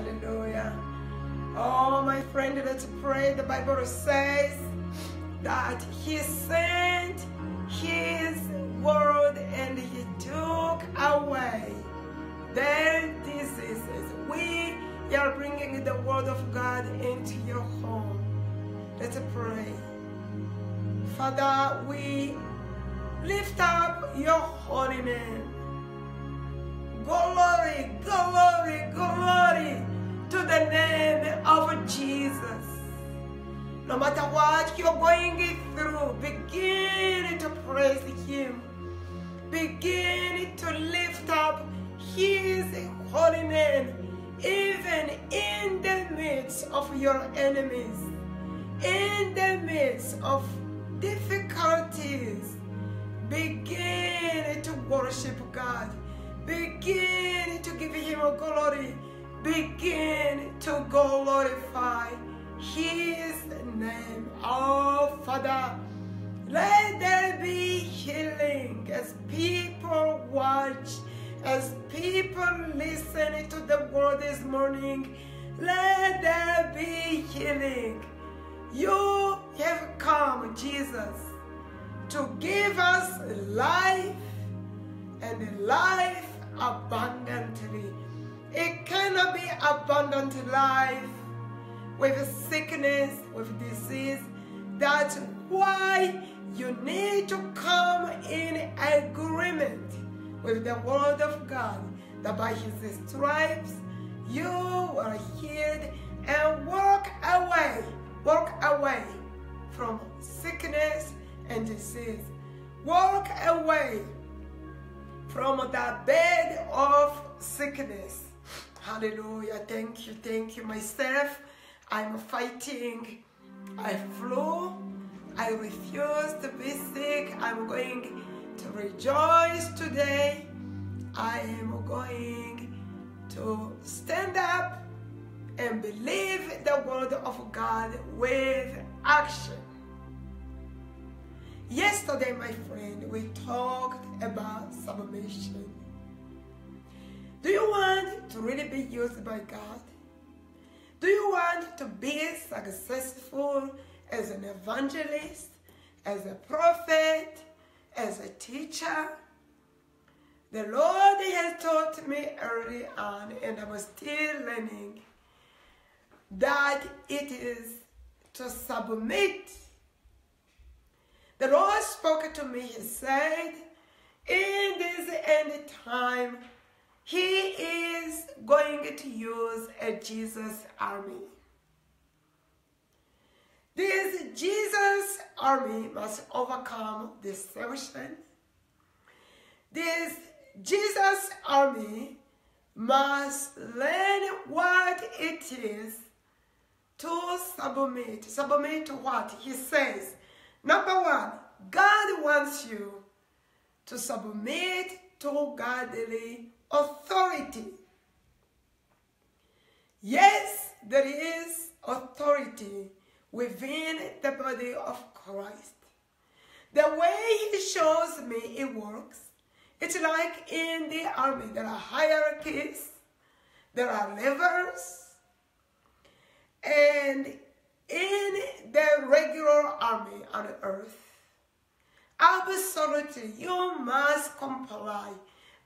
Hallelujah. Oh, my friend, let's pray. The Bible says that He sent His word and He took away their diseases. We are bringing the word of God into your home. Let's pray. Father, we lift up your holy name. Glory, glory, glory to the name of Jesus. No matter what you're going through, begin to praise Him. Begin to lift up His holy name, even in the midst of your enemies, in the midst of difficulties. Begin to worship God. Begin to give Him glory. Begin to glorify His name. Oh, Father, let there be healing as people watch, as people listen to the word this morning. Let there be healing. You have come, Jesus, to give us life and life abundantly. It cannot be abundant life with sickness, with disease. That's why you need to come in agreement with the word of God that by his stripes you are healed and walk away, walk away from sickness and disease. Walk away from that bed of sickness. Hallelujah. Thank you. Thank you. Myself, I'm fighting I flu. I refuse to be sick. I'm going to rejoice today. I am going to stand up and believe the word of God with action. Yesterday, my friend, we talked about submission. Do you want to really be used by God? Do you want to be successful as an evangelist, as a prophet, as a teacher? The Lord has taught me early on, and I'm still learning, that it is to submit. The Lord spoke to me, He said, in this end time, He is going to use a Jesus army. This Jesus army must overcome deception. This Jesus army must learn what it is to submit. Submit to what? He says, number one, God wants you to submit to godly authority. Yes, there is authority within the body of Christ. The way he shows me it works, it's like in the army. There are hierarchies, there are levels, and in the regular army on earth, absolutely you must comply.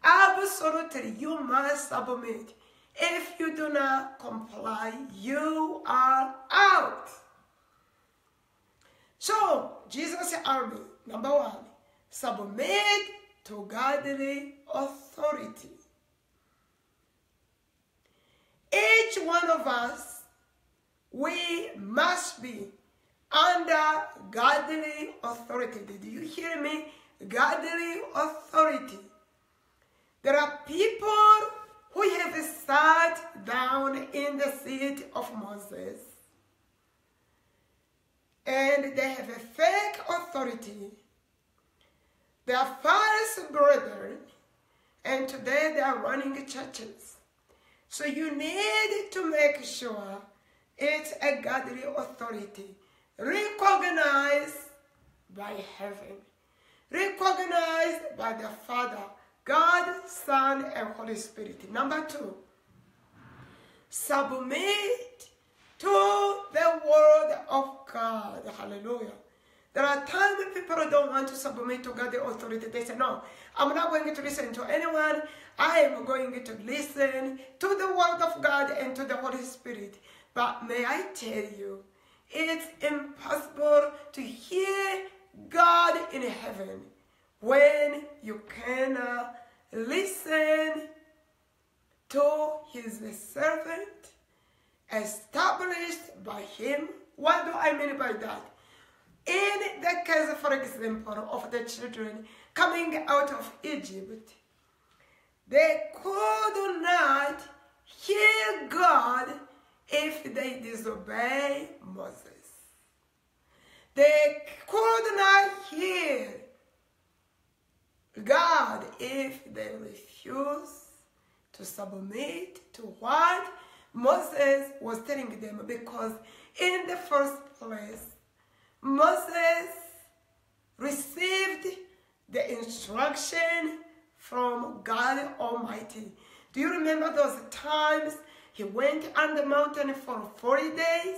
Absolutely you must submit. If you do not comply, you are out. So, Jesus' army, number one, submit to godly authority. Each one of us, we must be under godly authority. Did you hear me? Godly authority. There are people who have sat down in the seat of Moses and they have a fake authority. They are false brethren, and today they are running churches. So you need to make sure it's a godly authority, recognized by heaven, recognized by the Father, God, Son, and Holy Spirit. Number two, submit to the word of God. Hallelujah. There are times when people don't want to submit to God's authority. They say, No, I'm not going to listen to anyone. I am going to listen to the word of God and to the Holy Spirit. But may I tell you, it's impossible to hear God in heaven when you cannot listen to his servant established by him. What do I mean by that? In the case, for example, of the children coming out of Egypt, they could not hear God if they disobey Moses. They could not hear God if they refuse to submit to what Moses was telling them because in the first place, Moses received the instruction from God Almighty. Do you remember those times he went on the mountain for 40 days?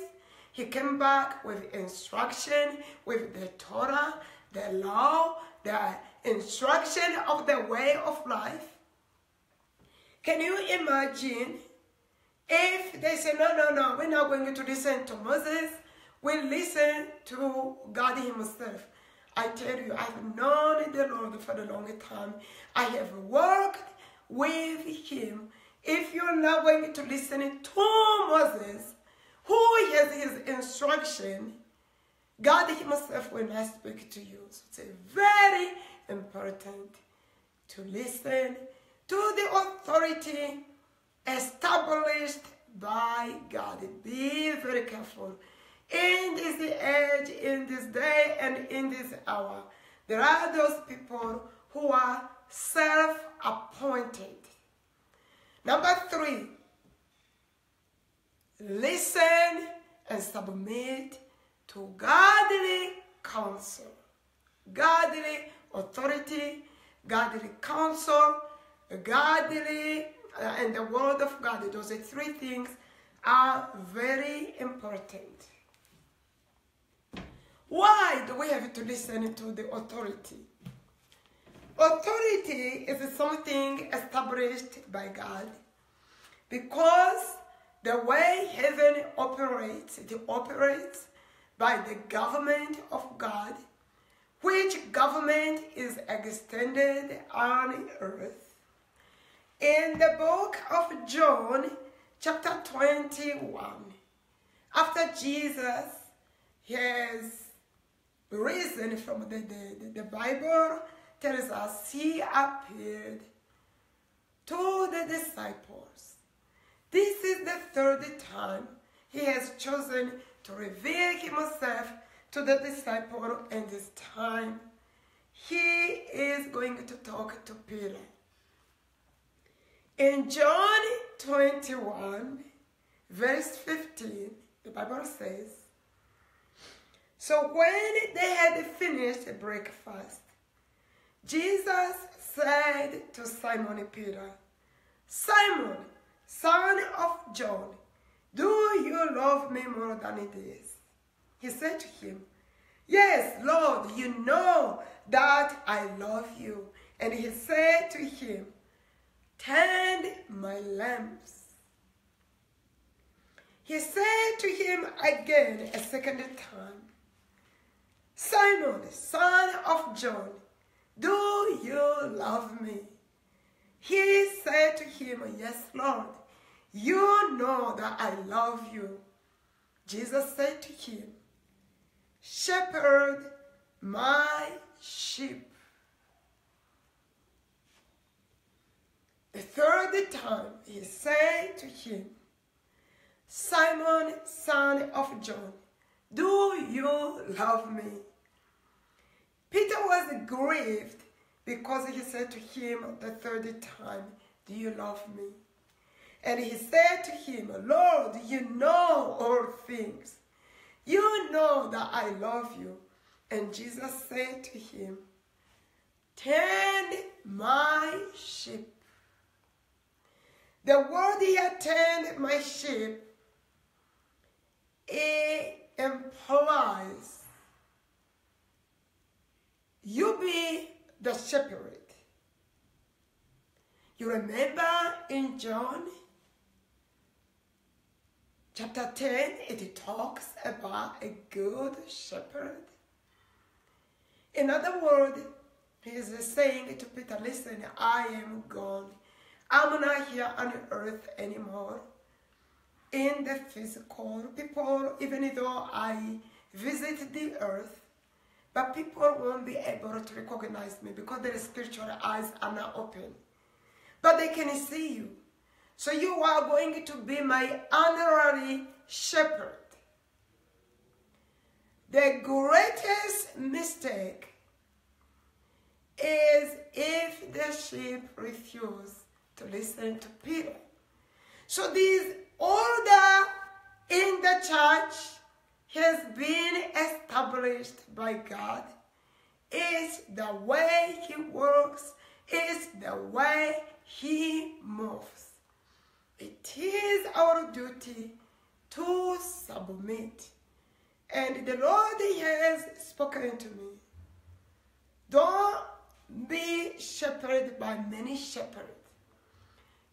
He came back with instruction, with the Torah, the law, the instruction of the way of life. Can you imagine if they say, no, no, no, we're not going to listen to Moses, we listen to God himself. I tell you, I've known the Lord for a long time. I have worked with him. If you're not going to listen to Moses, who has his instruction, God himself will not speak to you. So it's very important to listen to the authority established by God. Be very careful. In this age, in this day, and in this hour, there are those people who are self-appointed. Number three, listen and submit to godly counsel. Godly authority, godly counsel, godly, uh, and the word of God. Those three things are very important. Why do we have to listen to the authority? Authority is something established by God because the way heaven operates, it operates by the government of God, which government is extended on earth. In the book of John, chapter 21, after Jesus has risen from the the Bible tells us he appeared to the disciples. This is the third time he has chosen to reveal himself to the disciple and this time he is going to talk to Peter. In John 21, verse 15, the Bible says, So when they had finished breakfast, Jesus said to Simon Peter, Simon, son of John, do you love me more than it is? He said to him, Yes, Lord, you know that I love you. And he said to him, Tend my lambs. He said to him again a second time, Simon, son of John, do you love me? He said to him, Yes, Lord, you know that I love you. Jesus said to him, Shepherd my sheep. The third time he said to him, Simon, son of John, do you love me? Peter was grieved because he said to him the third time, Do you love me? And he said to him, Lord, you know all things. You know that I love you. And Jesus said to him, Tend my sheep. The word he attend my sheep, it implies you be the shepherd. You remember in John chapter 10, it talks about a good shepherd. In other words, he is saying to Peter, listen, I am gone. I'm not here on earth anymore. In the physical, people, even though I visit the earth, but people won't be able to recognize me because their spiritual eyes are not open. But they can see you. So you are going to be my honorary shepherd. The greatest mistake is if the sheep refuse to listen to Peter. So these order in the church has been established by God. It's the way he works. It's the way he moves. It is our duty to submit. And the Lord has spoken to me. Don't be shepherded by many shepherds.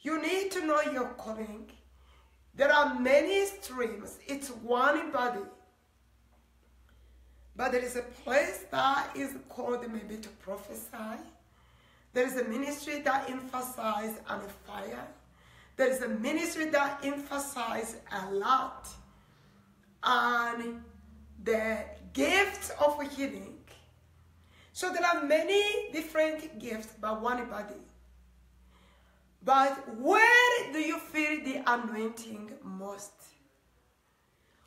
You need to know your calling. There are many streams. It's one body. But there is a place that is called maybe to prophesy. There is a ministry that emphasizes on fire. There is a ministry that emphasizes a lot on the gift of healing. So there are many different gifts by one body. But where do you feel the anointing most?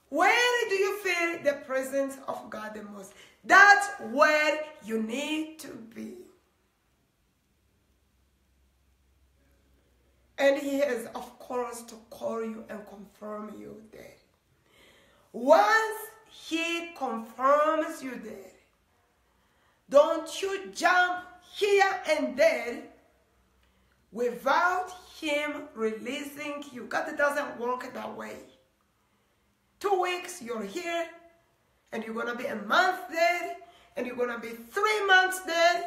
Where do you feel the presence of God the most? That's where you need to be. And he has, of course, to call you and confirm you there. Once he confirms you there, don't you jump here and there without him releasing you. God doesn't work that way. Two weeks, you're here, and you're to be a month there, and you're to be three months there.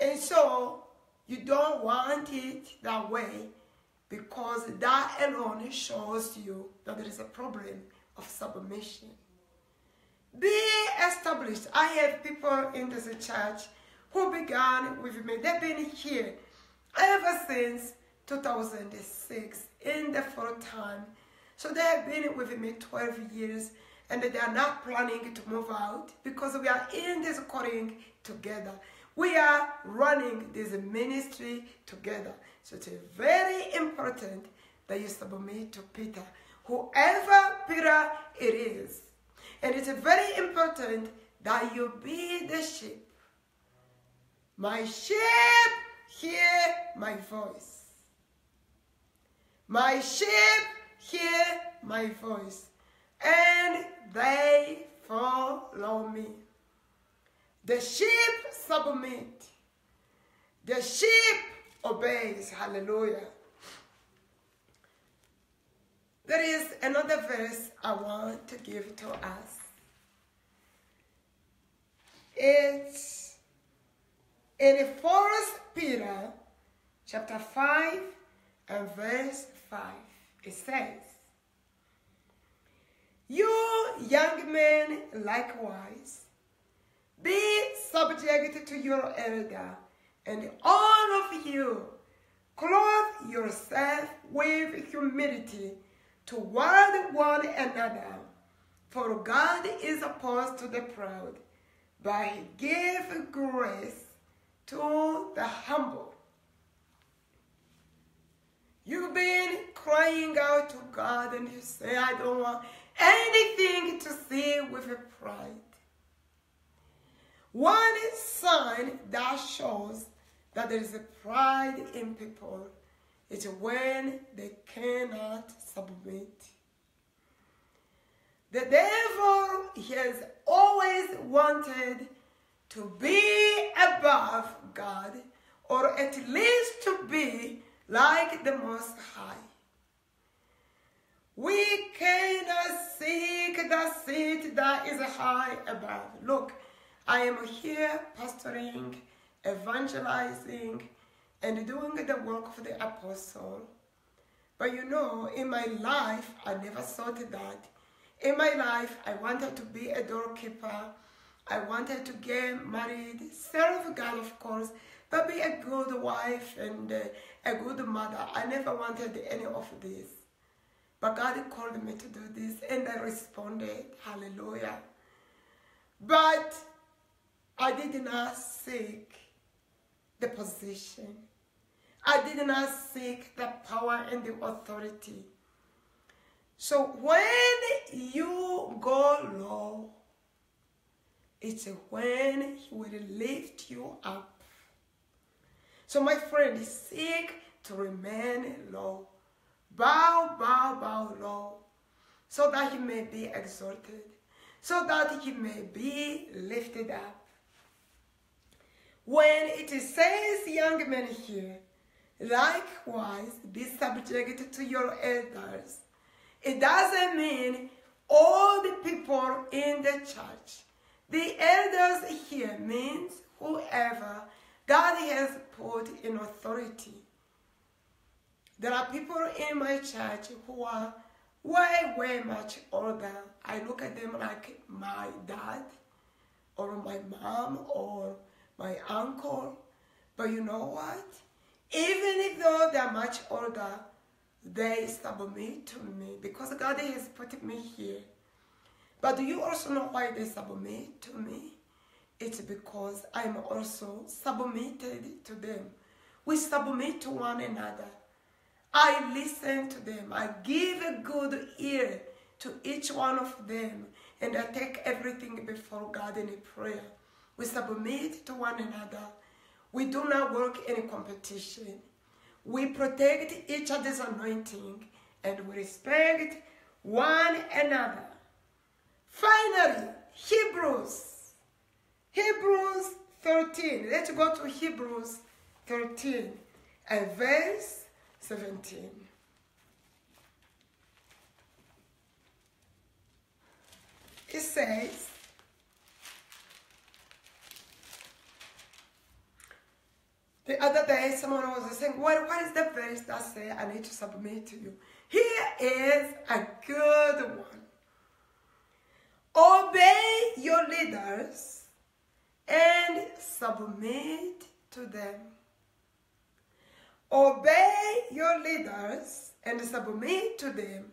And so, you don't want it that way because that alone shows you that there is a problem of submission. Be established. I have people in this church who began with me. They've been here ever since 2006 in the full time. So they have been with me 12 years and they are not planning to move out because we are in this calling together. We are running this ministry together. So it's very important that you submit to Peter, whoever Peter it is. And it's very important that you be the sheep my sheep hear my voice. My sheep hear my voice, and they follow me. The sheep submit. The sheep obeys. Hallelujah. There is another verse I want to give to us. It's in First Peter chapter 5 and verse 5, it says, You young men likewise, be subject to your elder, and all of you clothe yourself with humility toward one another. For God is opposed to the proud, but he gives grace to the humble. You've been crying out to God and you say, I don't want anything to see with pride. One sign that shows that there is a pride in people is when they cannot submit. The devil has always wanted to be above God or at least to be like the Most High. We cannot seek the seat that is high above. Look, I am here pastoring, evangelizing, and doing the work of the apostle. But you know, in my life, I never thought that. In my life, I wanted to be a doorkeeper. I wanted to get married, serve God, of course, but be a good wife and uh, a good mother. I never wanted any of this. But God called me to do this and I responded. Hallelujah. But I did not seek the position. I did not seek the power and the authority. So when you go low, it's when he will lift you up. So my friend, seek to remain low. Bow, bow, bow low, so that he may be exalted, so that he may be lifted up. When it says, young men here, likewise be subject to your elders, it doesn't mean all the people in the church. The elders here means whoever God has put in authority. There are people in my church who are way, way much older. I look at them like my dad or my mom or my uncle. But you know what? Even though they're much older, they submit to me because God has put me here. But do you also know why they submit to me? It's because I'm also submitted to them. We submit to one another. I listen to them. I give a good ear to each one of them. And I take everything before God in prayer. We submit to one another. We do not work in competition. We protect each other's anointing and we respect one another. Finally, Hebrews. Hebrews 13. Let's go to Hebrews 13 and verse 17. It says, The other day, someone was saying, what, what is the verse that says I need to submit to you? Here is a good one. Obey your leaders and submit to them. Obey your leaders and submit to them,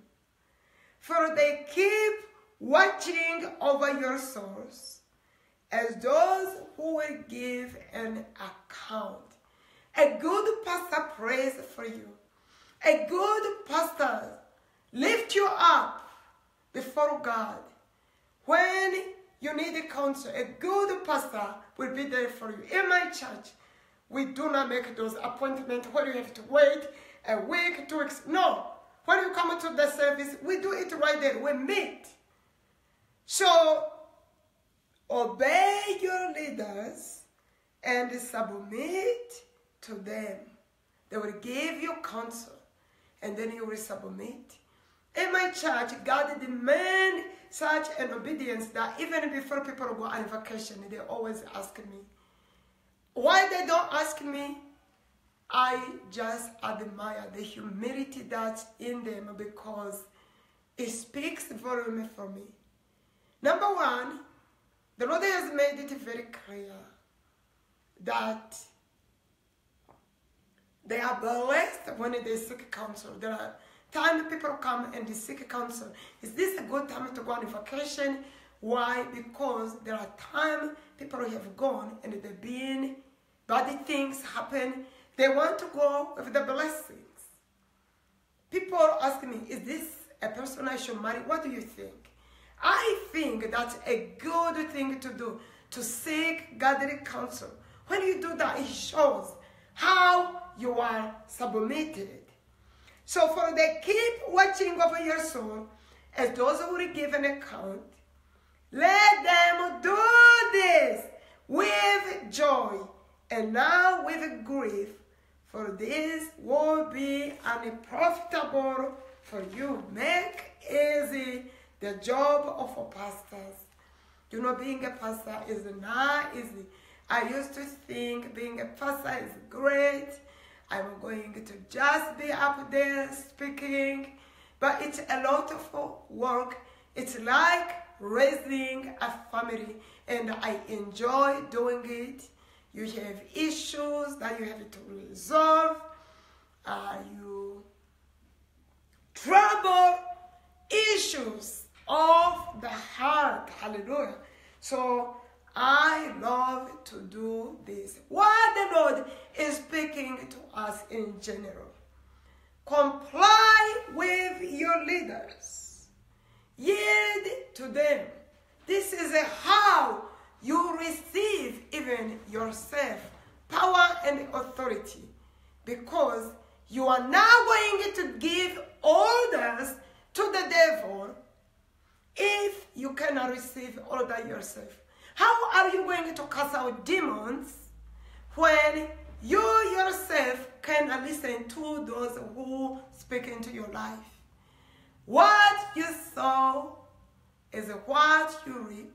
for they keep watching over your souls as those who will give an account. A good pastor prays for you. A good pastor lifts you up before God. When you need a counsel, a good pastor will be there for you. In my church, we do not make those appointments where you have to wait a week, two weeks. No. When you come to the service, we do it right there. We meet. So, obey your leaders and submit to them. They will give you counsel and then you will submit. In my church, God demands such an obedience that even before people go on vacation, they always ask me. Why they don't ask me? I just admire the humility that's in them because it speaks volume for me. Number one, the Lord has made it very clear that they are blessed when they seek counsel. There are times people come and they seek counsel. Is this a good time to go on vacation? Why? Because there are times people have gone and they've been, bad things happen. They want to go with the blessings. People ask me, is this a person I should marry? What do you think? I think that's a good thing to do, to seek godly counsel. When you do that, it shows how you are submitted. So for they keep watching over your soul as those who will give an account. Let them do this with joy and not with grief, for this will be unprofitable for you. Make easy the job of a pastor. You know, being a pastor is not easy. I used to think being a pastor is great. I'm going to just be up there speaking, but it's a lot of work. It's like raising a family, and I enjoy doing it. You have issues that you have to resolve. Uh, you trouble issues of the heart. Hallelujah. So I love to do this. What the Lord is speaking to us in general. Comply with your leaders. Yield to them. This is how you receive even yourself power and authority because you are now going to give orders to the devil if you cannot receive order yourself. How are you going to cast out demons when you yourself cannot listen to those who speak into your life? What you sow is what you reap,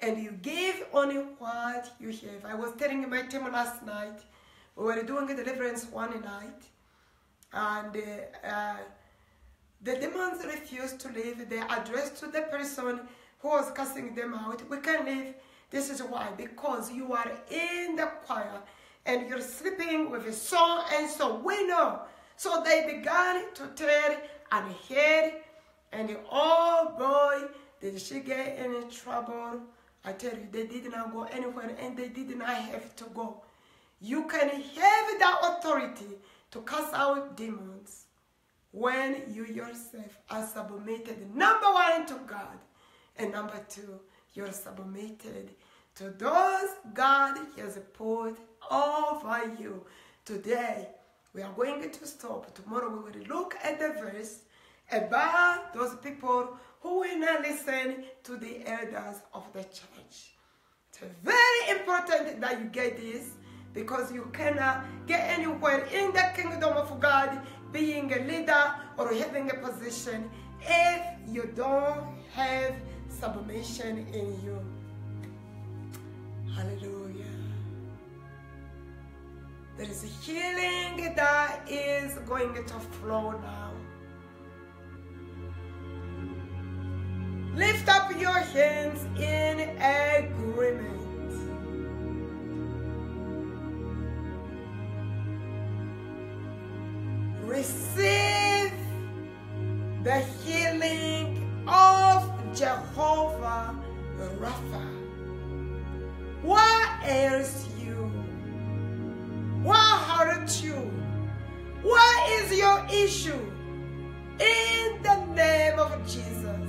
and you give only what you have. I was telling my team last night, we were doing a deliverance one night, and uh, the demons refused to leave. They addressed to the person who was casting them out. We can leave. This is why. Because you are in the choir and you're sleeping with a song and so we know. So they began to tell and hear and oh boy, did she get in trouble. I tell you, they did not go anywhere and they did not have to go. You can have that authority to cast out demons when you yourself are submitted, number one, to God, and number two, you're submitted to those God has put over you. Today, we are going to stop. Tomorrow, we will look at the verse about those people who will not listen to the elders of the church. It's very important that you get this because you cannot get anywhere in the kingdom of God being a leader or having a position if you don't have submission in you. Hallelujah. There is a healing that is going to flow now. Lift up your hands in agreement. Issue? In the name of Jesus.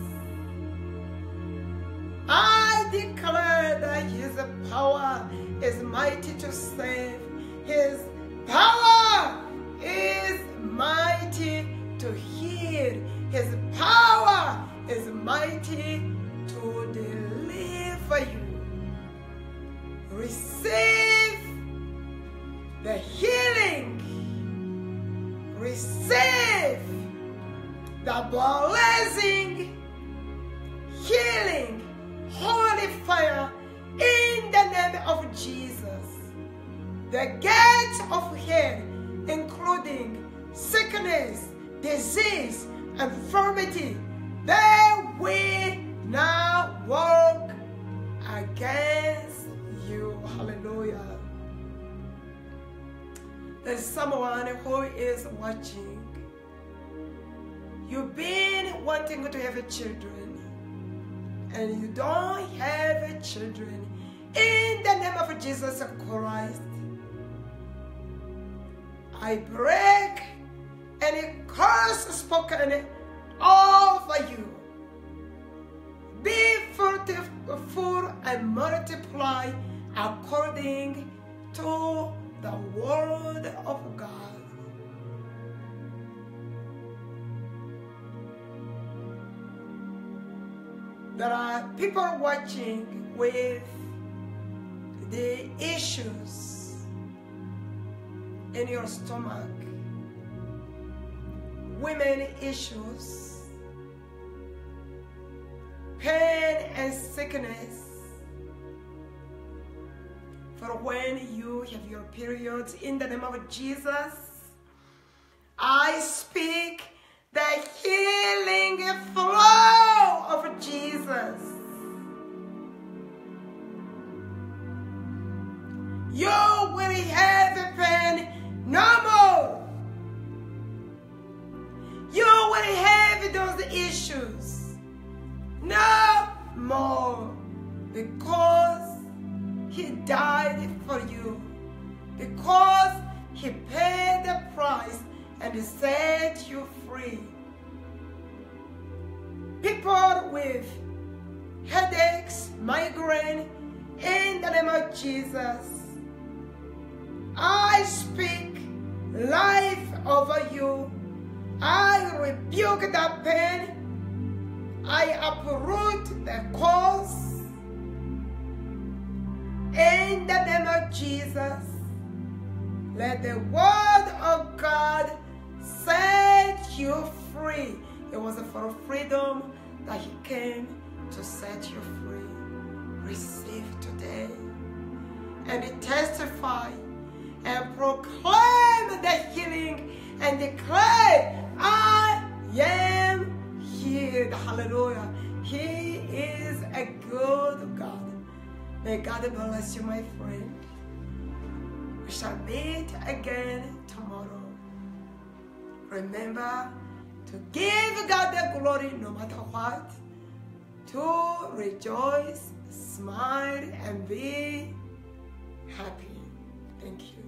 I declare that his power is mighty to save. His power is mighty to heal. His power is mighty to deliver you. Receive the healing. Receive the blessing, healing, holy fire in the name of Jesus. The gates of hell, including sickness, disease, and infirmity, they will not work against you. Hallelujah. There's someone who is watching. You've been wanting to have children and you don't have children. In the name of Jesus Christ, I break any curse spoken over you. Be fruitful and multiply according to the word of God. There are people watching with the issues in your stomach, women issues, pain and sickness. For when you have your periods, in the name of Jesus, I speak the In the name of Jesus, let the word of God set you free. It was a for freedom that he came to set you free. Receive today and testify and proclaim the healing and declare, I am healed. Hallelujah. He is a good God. May God bless you, my friend. We shall meet again tomorrow. Remember to give God the glory no matter what, to rejoice, smile, and be happy. Thank you.